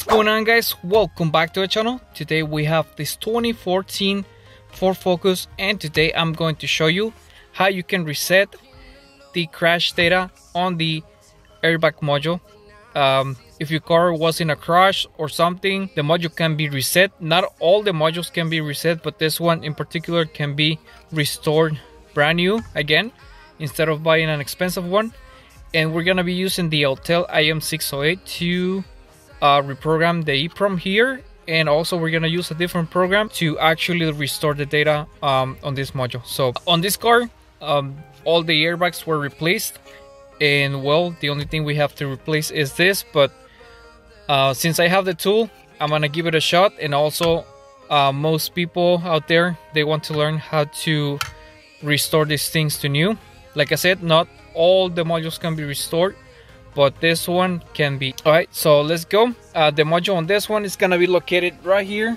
What's going on guys? Welcome back to our channel. Today we have this 2014 Ford Focus and today I'm going to show you how you can reset the crash data on the airbag module. Um, if your car was in a crash or something, the module can be reset. Not all the modules can be reset, but this one in particular can be restored brand new again instead of buying an expensive one. And we're gonna be using the Autel IM608 to uh, reprogram the EEPROM here and also we're gonna use a different program to actually restore the data um, on this module. So on this car um, all the airbags were replaced and well the only thing we have to replace is this but uh, since I have the tool I'm gonna give it a shot and also uh, most people out there they want to learn how to restore these things to new. Like I said not all the modules can be restored but this one can be all right so let's go. Uh, the module on this one is gonna be located right here.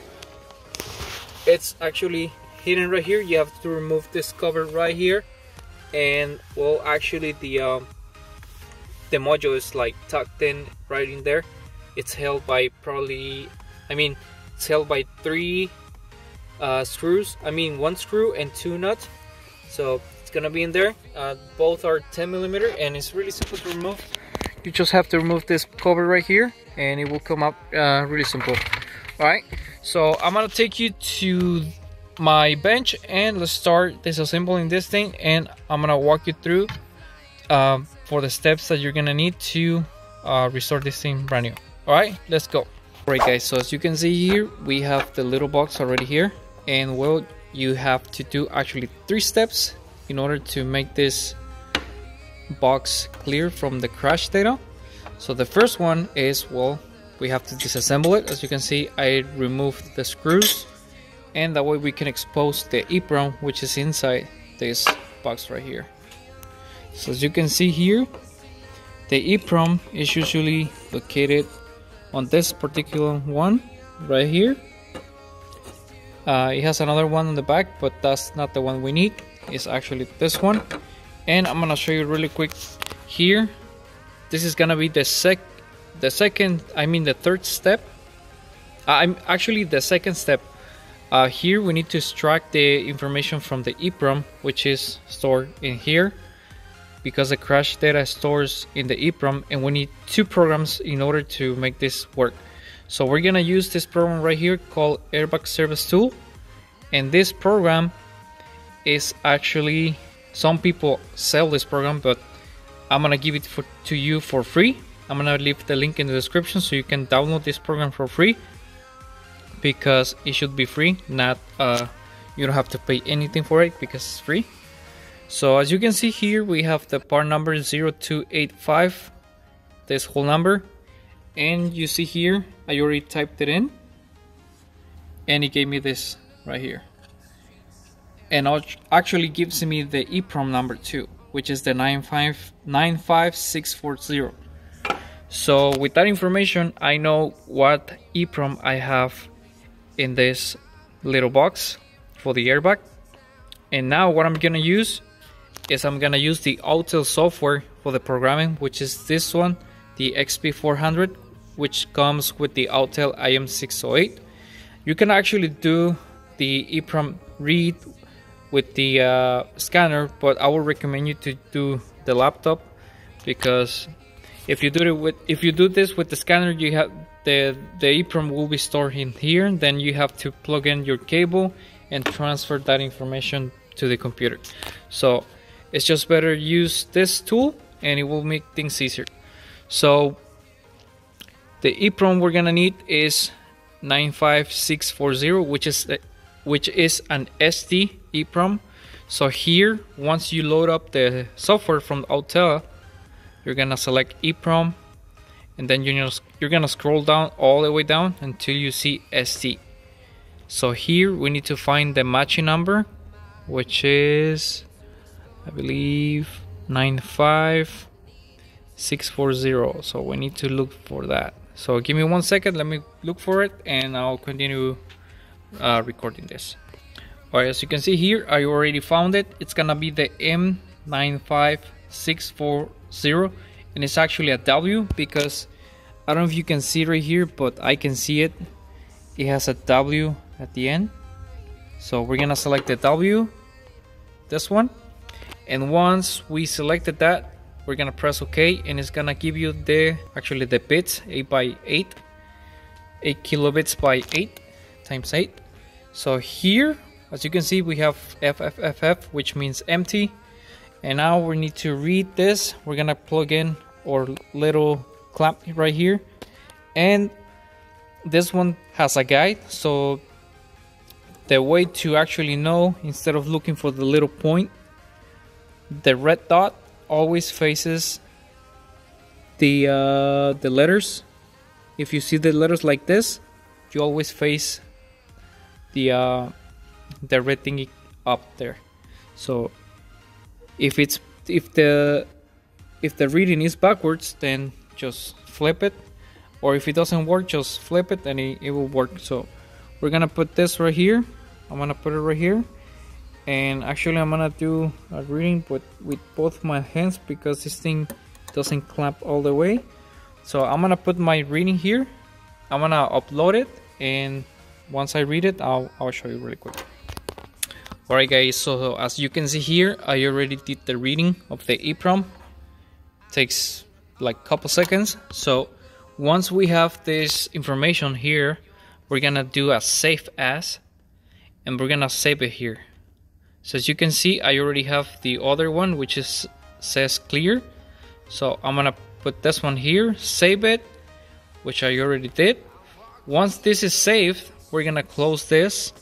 It's actually hidden right here. You have to remove this cover right here. And well actually the um, the module is like tucked in right in there. It's held by probably I mean it's held by three uh, screws. I mean one screw and two nuts. So it's gonna be in there. Uh, both are 10 millimeter and it's really simple to remove you just have to remove this cover right here and it will come up uh, really simple. All right so i'm gonna take you to my bench and let's start disassembling this thing and i'm gonna walk you through um, for the steps that you're gonna need to uh, restore this thing brand new. All right let's go. All right guys so as you can see here we have the little box already here and well you have to do actually three steps in order to make this box clear from the crash data. So the first one is, well, we have to disassemble it. As you can see, I removed the screws and that way we can expose the EEPROM which is inside this box right here. So as you can see here, the EEPROM is usually located on this particular one right here. Uh, it has another one on the back, but that's not the one we need. It's actually this one and I'm gonna show you really quick here. This is gonna be the sec the second I mean the third step. Uh, I'm actually the second step. Uh, here we need to extract the information from the EEPROM which is stored in here because the crash data stores in the EEPROM and we need two programs in order to make this work. So we're gonna use this program right here called airbag service tool and this program is actually some people sell this program but i'm gonna give it for, to you for free. I'm gonna leave the link in the description so you can download this program for free because it should be free not uh, you don't have to pay anything for it because it's free. So as you can see here we have the part number 0285 this whole number. And you see here I already typed it in and it gave me this right here and actually gives me the EEPROM number too, which is the 95640. So with that information, I know what EEPROM I have in this little box for the airbag. And now what I'm gonna use is I'm gonna use the Autel software for the programming, which is this one, the XP400, which comes with the Autel IM608. You can actually do the EEPROM read with the uh, scanner but I would recommend you to do the laptop because if you do it with if you do this with the scanner you have the the EEPROM will be stored in here. Then you have to plug in your cable and transfer that information to the computer. So it's just better use this tool and it will make things easier. So the EEPROM we're gonna need is 95640 which is which is an ST EEPROM. So here, once you load up the software from Autel, you're gonna select EEPROM, and then you're gonna, you're gonna scroll down all the way down until you see ST. So here we need to find the matching number, which is, I believe, 95640. So we need to look for that. So give me one second, let me look for it, and I'll continue uh, recording this. Alright, as you can see here, I already found it. It's gonna be the M95640 and it's actually a W because I don't know if you can see right here but I can see it. It has a W at the end. So we're gonna select the W this one. And once we selected that we're gonna press OK and it's gonna give you the actually the bits 8 by 8 8 kilobits by 8 times 8 so here as you can see we have FFFF which means empty. And now we need to read this. We're gonna plug in our little clamp right here. And this one has a guide. So the way to actually know instead of looking for the little point the red dot always faces the uh, the letters. If you see the letters like this you always face the uh, the red thingy up there. So if it's if the if the reading is backwards then just flip it. Or if it doesn't work just flip it and it, it will work. So we're gonna put this right here. I'm gonna put it right here. And actually I'm gonna do a reading but with both my hands because this thing doesn't clamp all the way. So I'm gonna put my reading here. I'm gonna upload it and once I read it I'll, I'll show you really quick. Alright guys so as you can see here I already did the reading of the EEPROM takes like a couple seconds. So once we have this information here we're gonna do a save as and we're gonna save it here. So as you can see I already have the other one which is says clear. So I'm gonna put this one here save it which I already did. Once this is saved we're gonna close this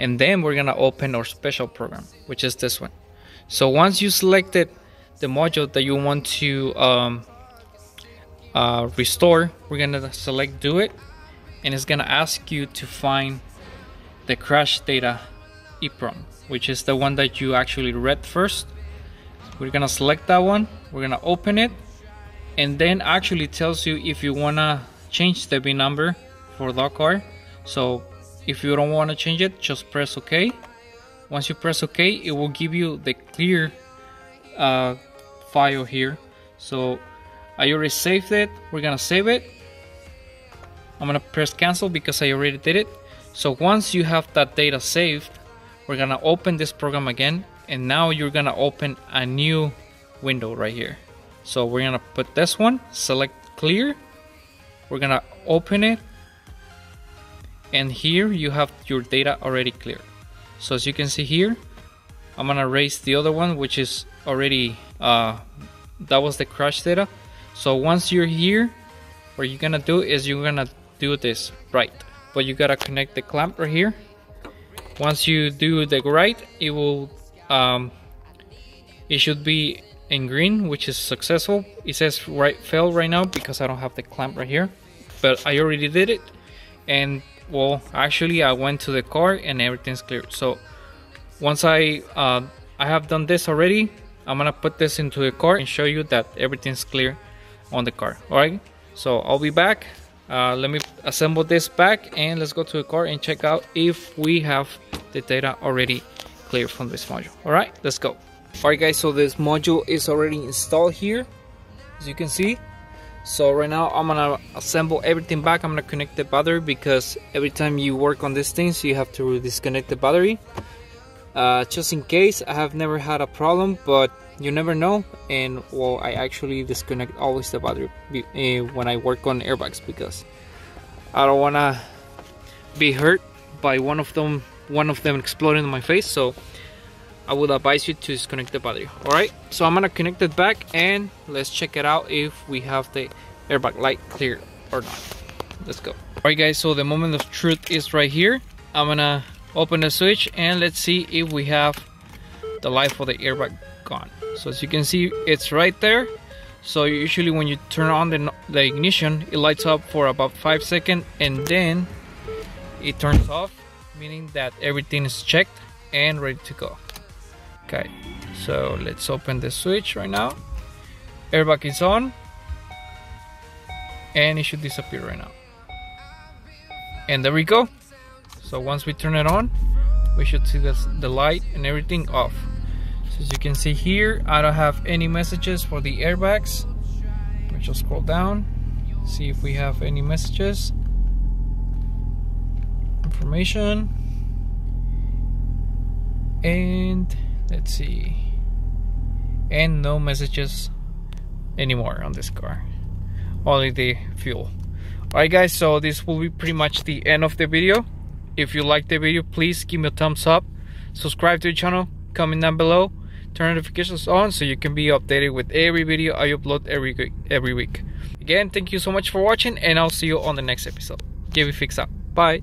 and then we're gonna open our special program which is this one. So once you selected the module that you want to um, uh, restore we're gonna select do it and it's gonna ask you to find the crash data EEPROM which is the one that you actually read first. We're gonna select that one we're gonna open it and then actually tells you if you wanna change the VIN number for car so if you don't want to change it just press ok. Once you press ok it will give you the clear uh, file here. So I already saved it. We're gonna save it. I'm gonna press cancel because I already did it. So once you have that data saved we're gonna open this program again. And now you're gonna open a new window right here. So we're gonna put this one select clear. We're gonna open it and here you have your data already clear. So as you can see here I'm gonna erase the other one which is already uh, that was the crash data. So once you're here what you're gonna do is you're gonna do this right. But you gotta connect the clamp right here. Once you do the write it will um, it should be in green which is successful. It says write fail right now because I don't have the clamp right here. But I already did it. And well actually I went to the car and everything's clear. So once I uh, I have done this already I'm gonna put this into the car and show you that everything's clear on the car alright so I'll be back. Uh, let me assemble this back and let's go to the car and check out if we have the data already clear from this module alright let's go. Alright guys so this module is already installed here as you can see so right now I'm gonna assemble everything back. I'm gonna connect the battery because every time you work on these things you have to disconnect the battery. Uh, just in case I have never had a problem but you never know. And well I actually disconnect always the battery uh, when I work on airbags because I don't wanna be hurt by one of them one of them exploding in my face. So I would advise you to disconnect the battery. Alright so I'm gonna connect it back and let's check it out if we have the airbag light clear or not. Let's go. Alright guys so the moment of truth is right here. I'm gonna open the switch and let's see if we have the light for the airbag gone. So as you can see it's right there. So usually when you turn on the, the ignition it lights up for about five seconds and then it turns off meaning that everything is checked and ready to go okay so let's open the switch right now. Airbag is on. And it should disappear right now. And there we go. So once we turn it on we should see this, the light and everything off. So as you can see here I don't have any messages for the airbags. Let me just scroll down see if we have any messages. Information. And let's see. And no messages anymore on this car. Only the fuel. Alright guys so this will be pretty much the end of the video. If you like the video please give me a thumbs up. Subscribe to the channel. Comment down below. Turn notifications on so you can be updated with every video I upload every every week. Again thank you so much for watching and I'll see you on the next episode. Give it fix up. Bye